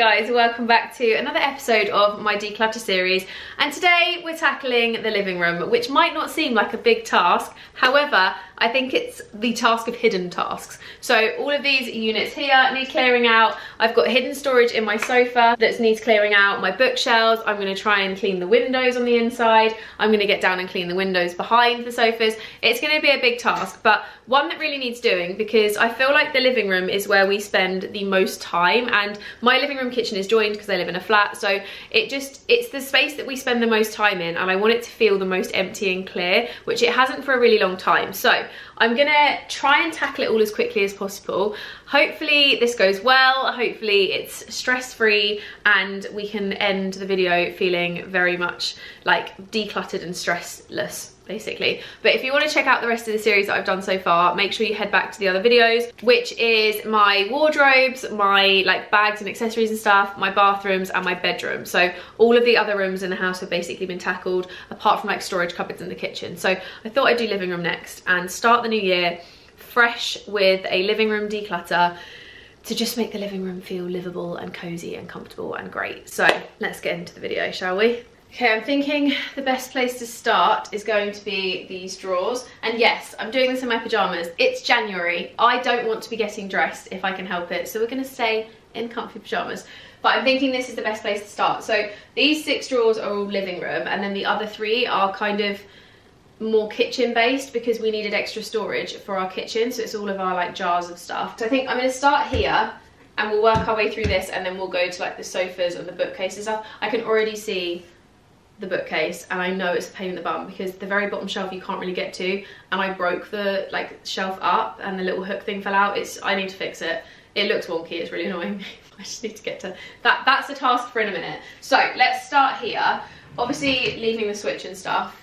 Guys, welcome back to another episode of my declutter series. And today we're tackling the living room which might not seem like a big task. However I think it's the task of hidden tasks. So all of these units here need clearing out. I've got hidden storage in my sofa that needs clearing out, my bookshelves. I'm gonna try and clean the windows on the inside. I'm gonna get down and clean the windows behind the sofas. It's gonna be a big task, but one that really needs doing because I feel like the living room is where we spend the most time and my living room kitchen is joined because I live in a flat. So it just, it's the space that we spend the most time in and I want it to feel the most empty and clear, which it hasn't for a really long time. So I'm gonna try and tackle it all as quickly as possible. Hopefully this goes well, hopefully it's stress-free and we can end the video feeling very much like decluttered and stressless basically. But if you want to check out the rest of the series that I've done so far, make sure you head back to the other videos, which is my wardrobes, my like bags and accessories and stuff, my bathrooms and my bedroom. So all of the other rooms in the house have basically been tackled apart from like storage cupboards in the kitchen. So I thought I'd do living room next and start the new year fresh with a living room declutter to just make the living room feel livable and cozy and comfortable and great. So let's get into the video, shall we? Okay, I'm thinking the best place to start is going to be these drawers. And yes, I'm doing this in my pajamas. It's January. I don't want to be getting dressed if I can help it. So we're gonna stay in comfy pajamas. But I'm thinking this is the best place to start. So these six drawers are all living room and then the other three are kind of more kitchen based because we needed extra storage for our kitchen. So it's all of our like jars of stuff. So I think I'm gonna start here and we'll work our way through this and then we'll go to like the sofas and the bookcases. I can already see the bookcase and I know it's a pain in the bum because the very bottom shelf you can't really get to and I broke the like shelf up and the little hook thing fell out. It's I need to fix it. It looks wonky. It's really annoying I just need to get to that. That's a task for in a minute. So let's start here. Obviously leaving the switch and stuff.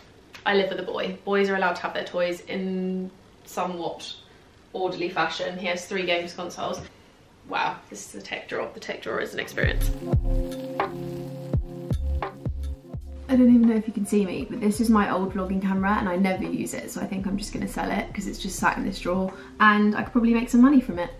I live with a boy. Boys are allowed to have their toys in somewhat orderly fashion. He has three games consoles. Wow this is the tech drawer the tech drawer is an experience I don't even know if you can see me, but this is my old vlogging camera and I never use it, so I think I'm just gonna sell it because it's just sat in this drawer and I could probably make some money from it.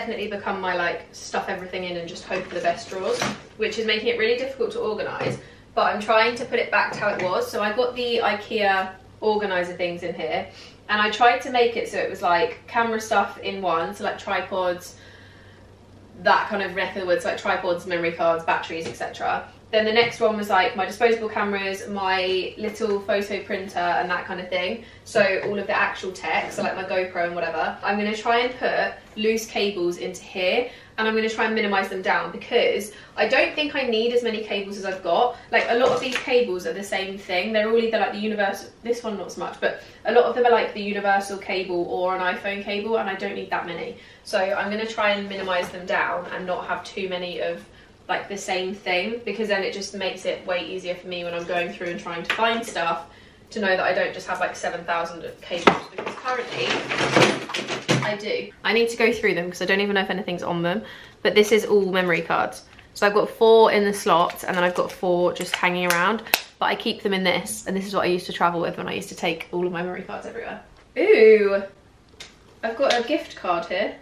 Definitely become my like stuff everything in and just hope for the best drawers, which is making it really difficult to organise. But I'm trying to put it back to how it was. So I got the IKEA organiser things in here and I tried to make it so it was like camera stuff in one, so like tripods, that kind of neck of the woods, like tripods, memory cards, batteries, etc. Then the next one was like my disposable cameras, my little photo printer and that kind of thing. So all of the actual tech, so like my GoPro and whatever. I'm gonna try and put loose cables into here and I'm gonna try and minimize them down because I don't think I need as many cables as I've got. Like a lot of these cables are the same thing. They're all either like the universal, this one not so much, but a lot of them are like the universal cable or an iPhone cable and I don't need that many. So I'm gonna try and minimize them down and not have too many of like the same thing because then it just makes it way easier for me when I'm going through and trying to find stuff to know that I don't just have like 7,000 cables because currently I do. I need to go through them because I don't even know if anything's on them but this is all memory cards. So I've got four in the slot and then I've got four just hanging around but I keep them in this and this is what I used to travel with when I used to take all of my memory cards everywhere. Ooh, I've got a gift card here.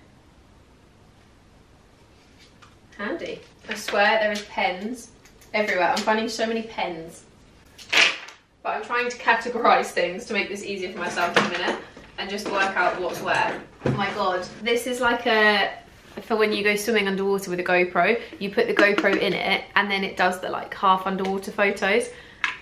Handy. I swear there is pens everywhere. I'm finding so many pens. But I'm trying to categorise things to make this easier for myself in a minute and just work out what's where. My god. This is like a for when you go swimming underwater with a GoPro, you put the GoPro in it and then it does the like half underwater photos.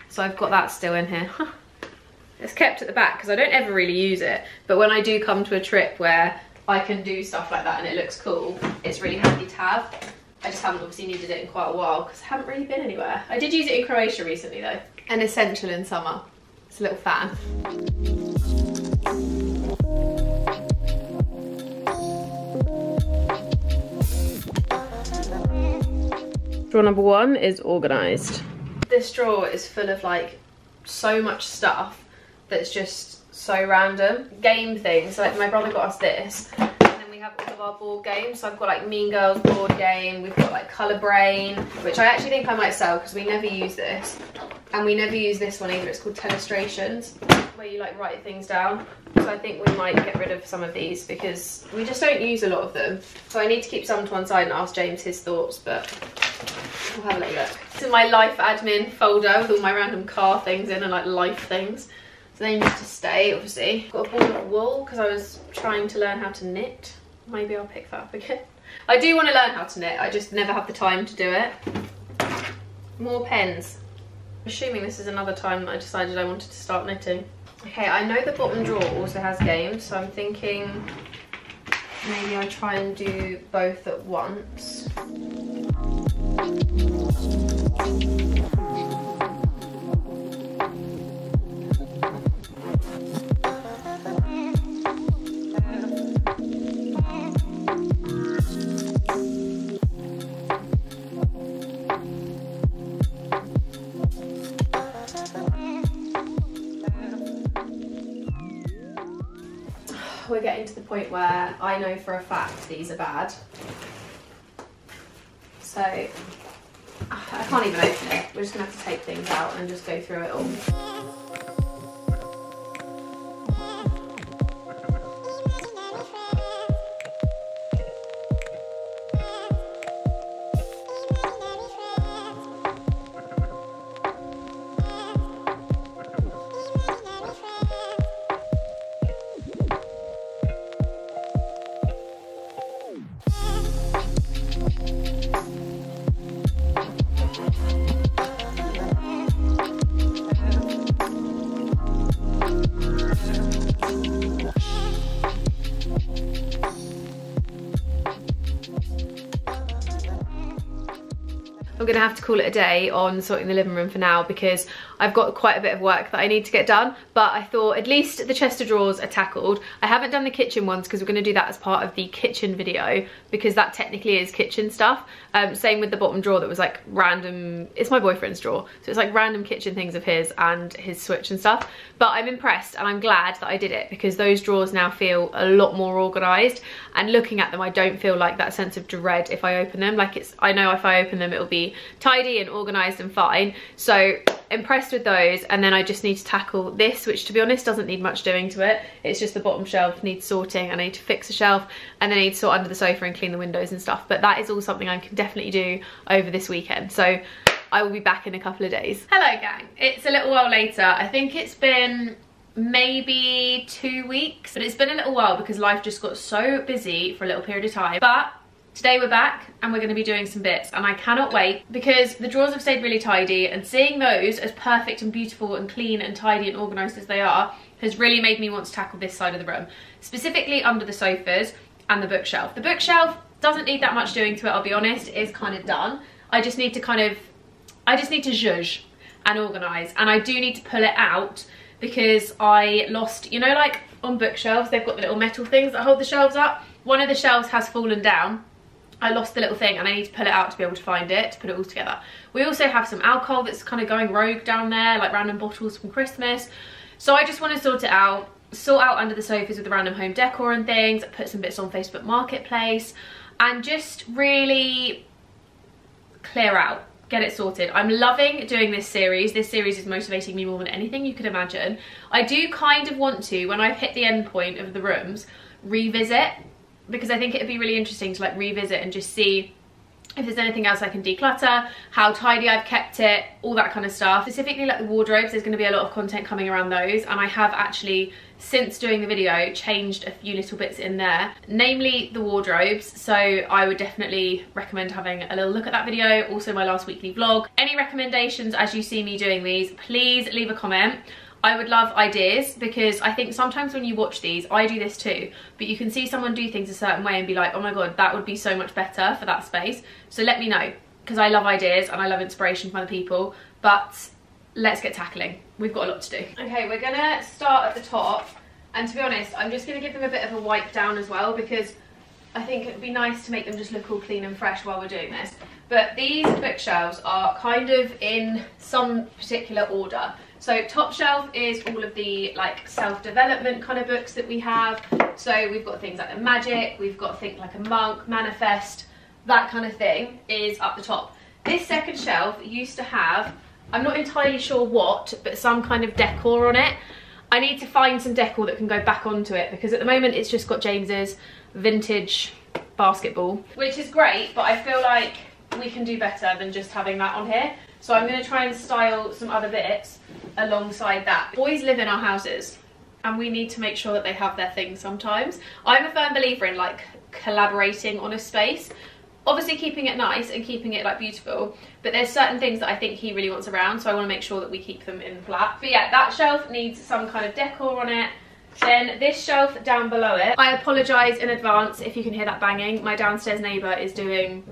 So I've got that still in here. it's kept at the back because I don't ever really use it. But when I do come to a trip where I can do stuff like that and it looks cool, it's really handy to have. I just haven't obviously needed it in quite a while because I haven't really been anywhere. I did use it in Croatia recently though. An essential in summer. It's a little fan. Drawer number one is organised. This drawer is full of like so much stuff that's just so random. Game things, like my brother got us this have all of our board games. So I've got like Mean Girls board game, we've got like Colour Brain, which I actually think I might sell because we never use this. And we never use this one either, it's called Telestrations, where you like write things down. So I think we might get rid of some of these because we just don't use a lot of them. So I need to keep some to one side and ask James his thoughts, but we'll have a little look. This is my life admin folder with all my random car things in and like life things. So they need to stay, obviously. Got a ball of wool because I was trying to learn how to knit. Maybe I'll pick that up again. I do want to learn how to knit, I just never have the time to do it. More pens. Assuming this is another time that I decided I wanted to start knitting. Okay, I know the bottom drawer also has games, so I'm thinking maybe I try and do both at once. To the point where I know for a fact these are bad. So I can't even open it. We're just gonna have to take things out and just go through it all. Call it a day on sorting the living room for now because I've got quite a bit of work that I need to get done but I thought at least the chest of drawers are tackled. I haven't done the kitchen ones because we're gonna do that as part of the kitchen video because that technically is kitchen stuff. Um, same with the bottom drawer that was like random, it's my boyfriend's drawer so it's like random kitchen things of his and his switch and stuff but I'm impressed and I'm glad that I did it because those drawers now feel a lot more organised and looking at them I don't feel like that sense of dread if I open them like it's I know if I open them it'll be tidy and organised and fine. So impressed with those and then I just need to tackle this which to be honest doesn't need much doing to it. It's just the bottom shelf needs sorting. And I need to fix the shelf and then I need to sort under the sofa and clean the windows and stuff. But that is all something I can definitely do over this weekend. So I will be back in a couple of days. Hello gang, it's a little while later. I think it's been maybe two weeks but it's been a little while because life just got so busy for a little period of time but Today we're back and we're going to be doing some bits and I cannot wait because the drawers have stayed really tidy and seeing those as perfect and beautiful and clean and tidy and organised as they are has really made me want to tackle this side of the room. Specifically under the sofas and the bookshelf. The bookshelf doesn't need that much doing to it, I'll be honest, it is kind of done. I just need to kind of, I just need to zhuzh and organise and I do need to pull it out because I lost, you know like on bookshelves they've got the little metal things that hold the shelves up. One of the shelves has fallen down I lost the little thing and I need to pull it out to be able to find it, to put it all together. We also have some alcohol that's kind of going rogue down there, like random bottles from Christmas. So I just want to sort it out, sort out under the sofas with the random home decor and things, put some bits on Facebook Marketplace, and just really clear out, get it sorted. I'm loving doing this series. This series is motivating me more than anything you could imagine. I do kind of want to, when I've hit the end point of the rooms, revisit because I think it'd be really interesting to like revisit and just see if there's anything else I can declutter, how tidy I've kept it, all that kind of stuff. Specifically like the wardrobes, there's gonna be a lot of content coming around those and I have actually, since doing the video, changed a few little bits in there, namely the wardrobes. So I would definitely recommend having a little look at that video, also my last weekly vlog. Any recommendations as you see me doing these, please leave a comment. I would love ideas because I think sometimes when you watch these, I do this too, but you can see someone do things a certain way and be like, oh my god, that would be so much better for that space. So let me know because I love ideas and I love inspiration from other people, but let's get tackling. We've got a lot to do. Okay, we're gonna start at the top and to be honest, I'm just gonna give them a bit of a wipe down as well because I think it'd be nice to make them just look all clean and fresh while we're doing this. But these bookshelves are kind of in some particular order. So top shelf is all of the like self-development kind of books that we have. So we've got things like the magic, we've got things like a monk, manifest, that kind of thing is up the top. This second shelf used to have, I'm not entirely sure what, but some kind of decor on it. I need to find some decor that can go back onto it because at the moment it's just got James's vintage basketball, which is great, but I feel like we can do better than just having that on here. So I'm going to try and style some other bits alongside that. Boys live in our houses and we need to make sure that they have their things sometimes. I'm a firm believer in like collaborating on a space. Obviously keeping it nice and keeping it like beautiful but there's certain things that I think he really wants around so I want to make sure that we keep them in the flat. But yeah that shelf needs some kind of decor on it. Then this shelf down below it I apologize in advance if you can hear that banging. My downstairs neighbor is doing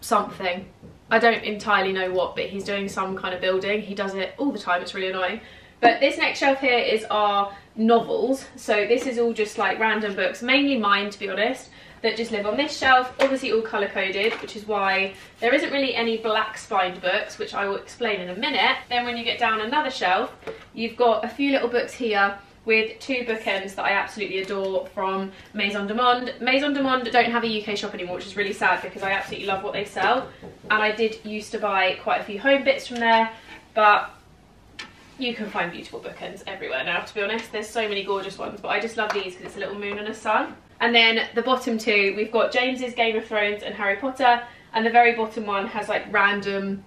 something I don't entirely know what but he's doing some kind of building. He does it all the time. It's really annoying. But this next shelf here is our novels. So this is all just like random books mainly mine to be honest that just live on this shelf, obviously all colour coded, which is why there isn't really any black spined books, which I will explain in a minute. Then when you get down another shelf, you've got a few little books here with two bookends that I absolutely adore from Maison de Monde. Maison de Monde don't have a UK shop anymore, which is really sad because I absolutely love what they sell. And I did used to buy quite a few home bits from there, but you can find beautiful bookends everywhere now, to be honest. There's so many gorgeous ones, but I just love these because it's a little moon and a sun. And then the bottom two, we've got James's Game of Thrones and Harry Potter, and the very bottom one has like random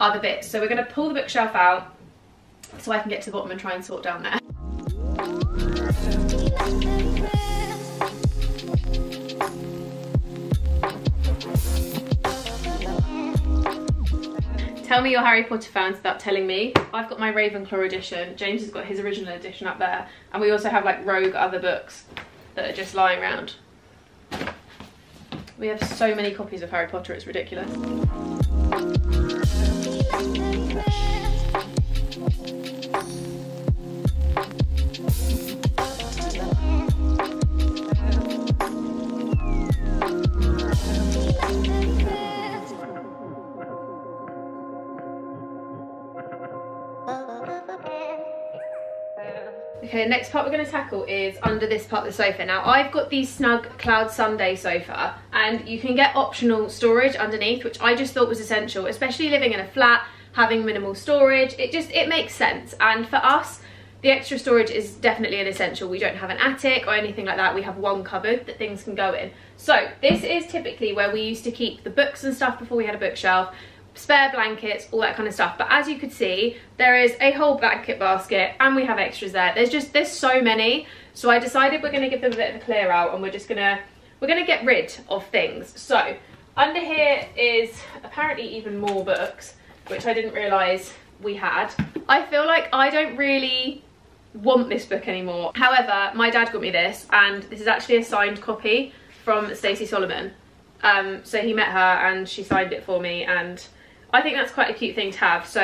other bits. So we're gonna pull the bookshelf out so I can get to the bottom and try and sort down there. Tell me your Harry Potter fans without telling me. I've got my Ravenclaw edition, James has got his original edition up there, and we also have like rogue other books that are just lying around. We have so many copies of Harry Potter, it's ridiculous. Okay, next part we're going to tackle is under this part of the sofa. Now, I've got the Snug Cloud Sundae sofa, and you can get optional storage underneath, which I just thought was essential, especially living in a flat, having minimal storage. It just, it makes sense. And for us, the extra storage is definitely an essential. We don't have an attic or anything like that. We have one cupboard that things can go in. So this is typically where we used to keep the books and stuff before we had a bookshelf spare blankets, all that kind of stuff. But as you could see, there is a whole blanket basket and we have extras there. There's just, there's so many. So I decided we're gonna give them a bit of a clear out and we're just gonna, we're gonna get rid of things. So under here is apparently even more books, which I didn't realize we had. I feel like I don't really want this book anymore. However, my dad got me this and this is actually a signed copy from Stacey Solomon. Um, so he met her and she signed it for me and I think that's quite a cute thing to have. So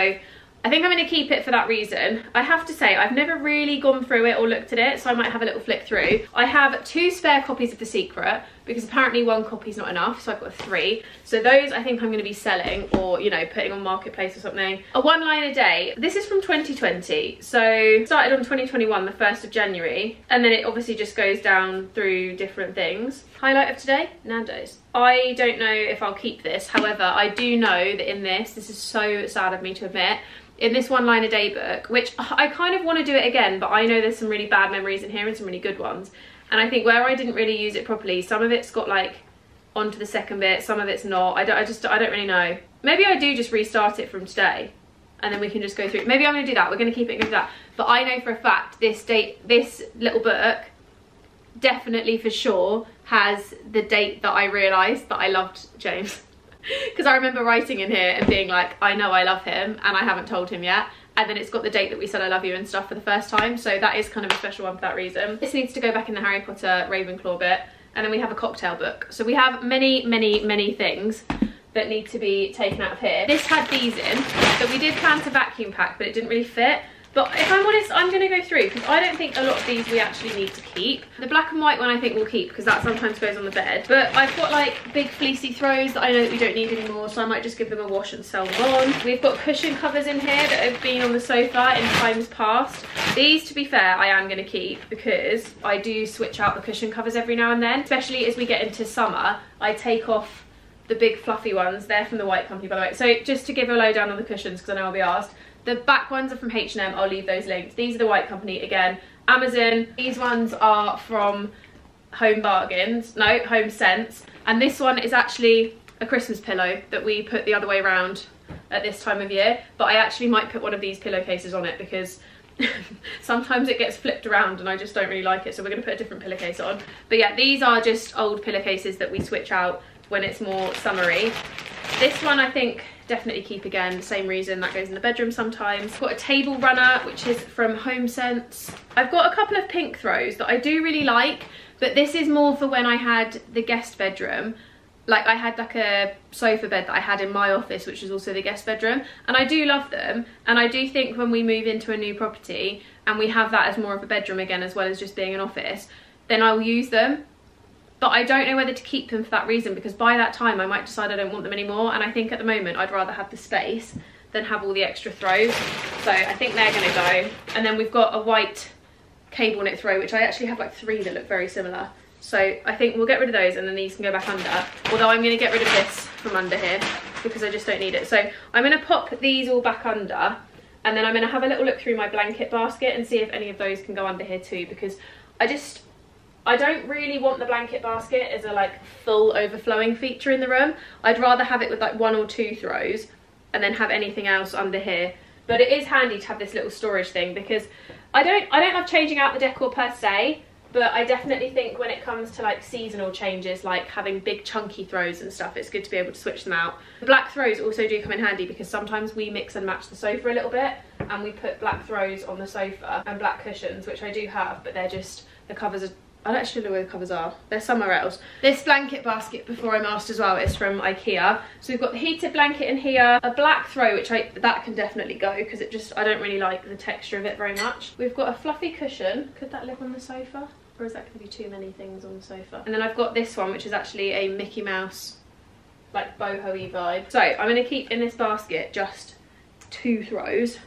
I think I'm going to keep it for that reason. I have to say, I've never really gone through it or looked at it, so I might have a little flick through. I have two spare copies of The Secret, because apparently one copy is not enough, so I've got three. So those I think I'm going to be selling, or, you know, putting on Marketplace or something. A one line a day. This is from 2020, so started on 2021, the 1st of January, and then it obviously just goes down through different things. Highlight of today, Nando's. I don't know if I'll keep this, however, I do know that in this, this is so sad of me to admit, in this one line a day book, which I kind of want to do it again, but I know there's some really bad memories in here and some really good ones. And I think where I didn't really use it properly, some of it's got like onto the second bit, some of it's not. I, don't, I just, I don't really know. Maybe I do just restart it from today and then we can just go through. Maybe I'm to do that. We're to keep it going that. But I know for a fact this date, this little book definitely for sure has the date that I realised that I loved James. because I remember writing in here and being like, I know I love him and I haven't told him yet. And then it's got the date that we said I love you and stuff for the first time. So that is kind of a special one for that reason. This needs to go back in the Harry Potter Ravenclaw bit. And then we have a cocktail book. So we have many, many, many things that need to be taken out of here. This had these in. So we did plan to vacuum pack, but it didn't really fit. But if I'm honest, I'm going to go through because I don't think a lot of these we actually need to keep. The black and white one I think we'll keep because that sometimes goes on the bed. But I've got like big fleecy throws that I know that we don't need anymore, so I might just give them a wash and sell them on. We've got cushion covers in here that have been on the sofa in times past. These, to be fair, I am going to keep because I do switch out the cushion covers every now and then, especially as we get into summer. I take off the big fluffy ones. They're from the White Company, by the way. So just to give a lowdown on the cushions, because I know I'll be asked. The back ones are from H&M. I'll leave those links. These are the White Company, again, Amazon. These ones are from Home Bargains. No, Home Sense. And this one is actually a Christmas pillow that we put the other way around at this time of year. But I actually might put one of these pillowcases on it because sometimes it gets flipped around and I just don't really like it so we're going to put a different pillowcase on but yeah these are just old pillowcases that we switch out when it's more summery this one I think definitely keep again the same reason that goes in the bedroom sometimes. Got a table runner which is from home sense i've got a couple of pink throws that i do really like but this is more for when i had the guest bedroom. Like I had like a sofa bed that I had in my office which is also the guest bedroom and I do love them. And I do think when we move into a new property and we have that as more of a bedroom again as well as just being an office then I'll use them but I don't know whether to keep them for that reason because by that time I might decide I don't want them anymore and I think at the moment I'd rather have the space than have all the extra throws so I think they're gonna go and then we've got a white cable knit throw which I actually have like three that look very similar so I think we'll get rid of those and then these can go back under. Although I'm going to get rid of this from under here because I just don't need it. So I'm going to pop these all back under and then I'm going to have a little look through my blanket basket and see if any of those can go under here too because I just I don't really want the blanket basket as a like full overflowing feature in the room. I'd rather have it with like one or two throws and then have anything else under here. But it is handy to have this little storage thing because I don't I don't love changing out the decor per se, but I definitely think when it comes to like seasonal changes like having big chunky throws and stuff it's good to be able to switch them out. The black throws also do come in handy because sometimes we mix and match the sofa a little bit and we put black throws on the sofa and black cushions which I do have but they're just the covers are I don't actually know where the covers are. They're somewhere else. This blanket basket before I'm asked as well is from Ikea. So we've got the heated blanket in here, a black throw, which I that can definitely go because it just, I don't really like the texture of it very much. We've got a fluffy cushion. Could that live on the sofa? Or is that going to be too many things on the sofa? And then I've got this one, which is actually a Mickey Mouse, like boho-y vibe. So I'm going to keep in this basket just two throws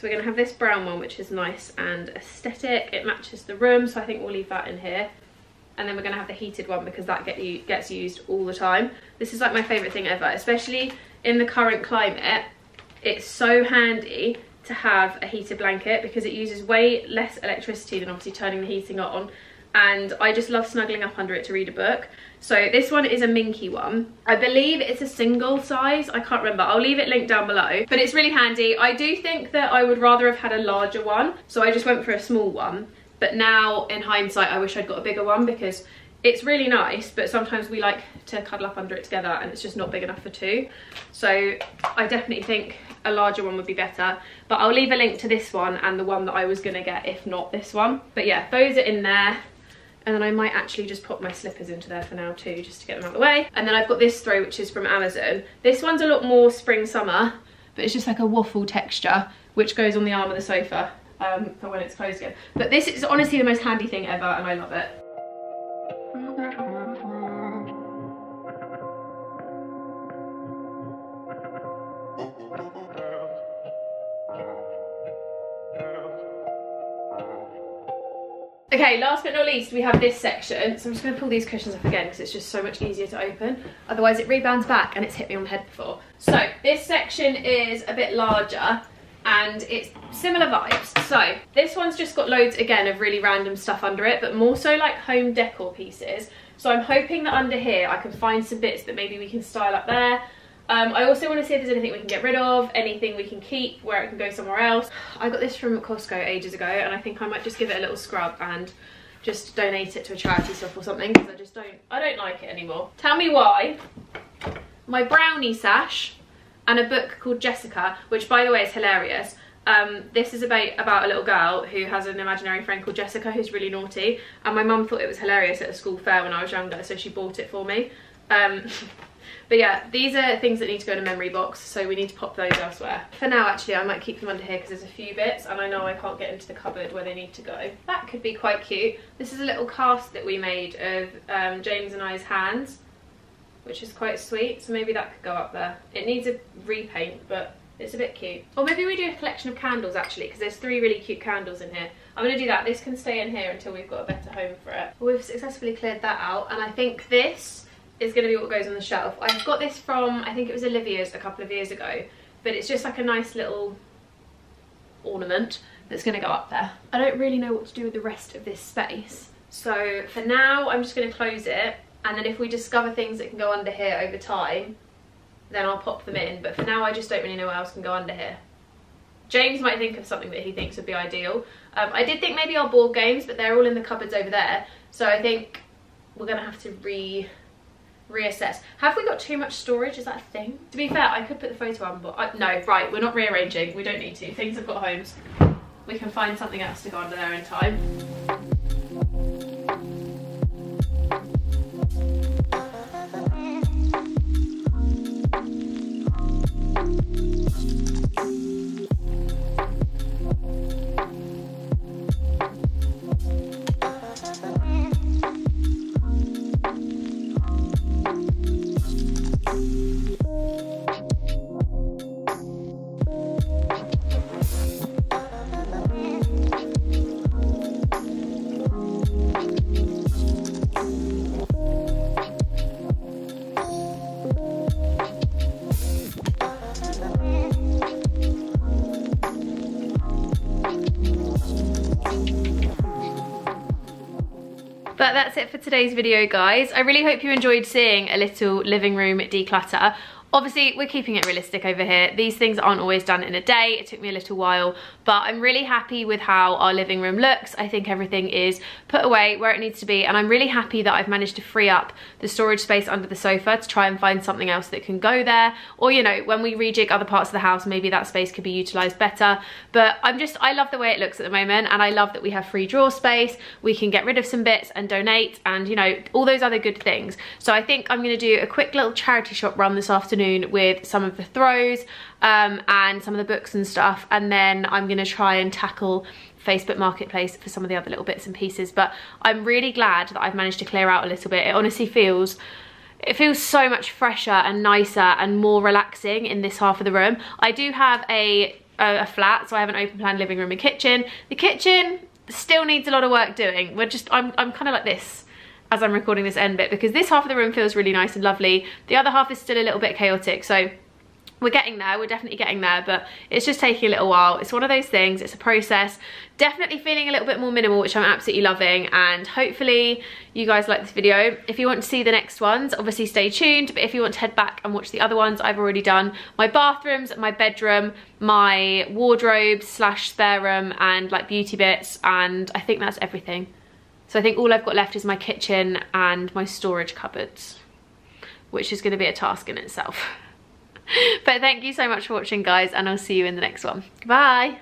so we're going to have this brown one, which is nice and aesthetic. It matches the room, so I think we'll leave that in here. And then we're going to have the heated one because that get you, gets used all the time. This is like my favourite thing ever, especially in the current climate. It's so handy to have a heated blanket because it uses way less electricity than obviously turning the heating on and I just love snuggling up under it to read a book. So this one is a minky one. I believe it's a single size. I can't remember. I'll leave it linked down below. But it's really handy. I do think that I would rather have had a larger one. So I just went for a small one. But now, in hindsight, I wish I'd got a bigger one because it's really nice, but sometimes we like to cuddle up under it together and it's just not big enough for two. So I definitely think a larger one would be better. But I'll leave a link to this one and the one that I was going to get, if not this one. But yeah, those are in there and then I might actually just put my slippers into there for now too just to get them out of the way. And then I've got this throw which is from Amazon. This one's a lot more spring summer but it's just like a waffle texture which goes on the arm of the sofa um, for when it's closed again. But this is honestly the most handy thing ever and I love it Okay, last but not least, we have this section. So I'm just to pull these cushions up again because it's just so much easier to open. Otherwise it rebounds back and it's hit me on the head before. So this section is a bit larger and it's similar vibes. So this one's just got loads, again, of really random stuff under it, but more so like home decor pieces. So I'm hoping that under here I can find some bits that maybe we can style up there um, I also want to see if there's anything we can get rid of, anything we can keep where it can go somewhere else. I got this from Costco ages ago and I think I might just give it a little scrub and just donate it to a charity shop or something because I just don't, I don't like it anymore. Tell me why. My brownie sash and a book called Jessica, which by the way is hilarious. Um, this is about, about a little girl who has an imaginary friend called Jessica who's really naughty and my mum thought it was hilarious at a school fair when I was younger so she bought it for me. Um, But yeah, these are things that need to go in a memory box, so we need to pop those elsewhere. For now, actually, I might keep them under here because there's a few bits, and I know I can't get into the cupboard where they need to go. That could be quite cute. This is a little cast that we made of um, James and I's hands, which is quite sweet, so maybe that could go up there. It needs a repaint, but it's a bit cute. Or maybe we do a collection of candles actually, because there's three really cute candles in here. I'm going to do that. This can stay in here until we've got a better home for it. We've successfully cleared that out, and I think this is going to be what goes on the shelf. I've got this from, I think it was Olivia's a couple of years ago, but it's just like a nice little ornament that's going to go up there. I don't really know what to do with the rest of this space. So for now, I'm just going to close it, and then if we discover things that can go under here over time, then I'll pop them in. But for now, I just don't really know what else can go under here. James might think of something that he thinks would be ideal. Um, I did think maybe our board games, but they're all in the cupboards over there. So I think we're going to have to re reassess. Have we got too much storage? Is that a thing? To be fair, I could put the photo on, but I, no, right, we're not rearranging. We don't need to. Things have got homes. We can find something else to go under there in time. That's it for today's video, guys. I really hope you enjoyed seeing a little living room declutter. Obviously, we're keeping it realistic over here. These things aren't always done in a day. It took me a little while, but I'm really happy with how our living room looks. I think everything is put away where it needs to be, and I'm really happy that I've managed to free up the storage space under the sofa to try and find something else that can go there. Or, you know, when we rejig other parts of the house, maybe that space could be utilized better. But I'm just, I love the way it looks at the moment, and I love that we have free drawer space. We can get rid of some bits and donate, and, you know, all those other good things. So I think I'm going to do a quick little charity shop run this afternoon afternoon with some of the throws um, and some of the books and stuff and then I'm to try and tackle Facebook Marketplace for some of the other little bits and pieces but I'm really glad that I've managed to clear out a little bit. It honestly feels it feels so much fresher and nicer and more relaxing in this half of the room. I do have a, a, a flat, so I have an open plan living room and kitchen. The kitchen still needs a lot of work doing. We're just, I'm, I'm kind of like this as I'm recording this end bit because this half of the room feels really nice and lovely. The other half is still a little bit chaotic, so we're getting there, we're definitely getting there, but it's just taking a little while. It's one of those things, it's a process. Definitely feeling a little bit more minimal, which I'm absolutely loving, and hopefully you guys like this video. If you want to see the next ones, obviously stay tuned, but if you want to head back and watch the other ones, I've already done my bathrooms, my bedroom, my wardrobe slash spare room, and like beauty bits, and I think that's everything. So I think all I've got left is my kitchen and my storage cupboards, which is gonna be a task in itself. but thank you so much for watching guys and I'll see you in the next one. Bye!